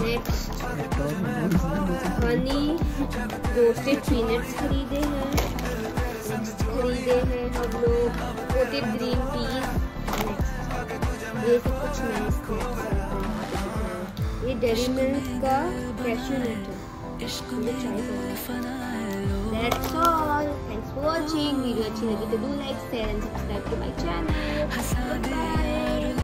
Next honey roasted peanuts खरीदे हैं खरीदे हैं हम लोग कोटेड ग्रीन पीस ये सब कुछ नए ये डेरी मिल्क का cashew nut try That's all. Thanks for watching. Video अच्छी लगी तो do like, share and subscribe to my channel.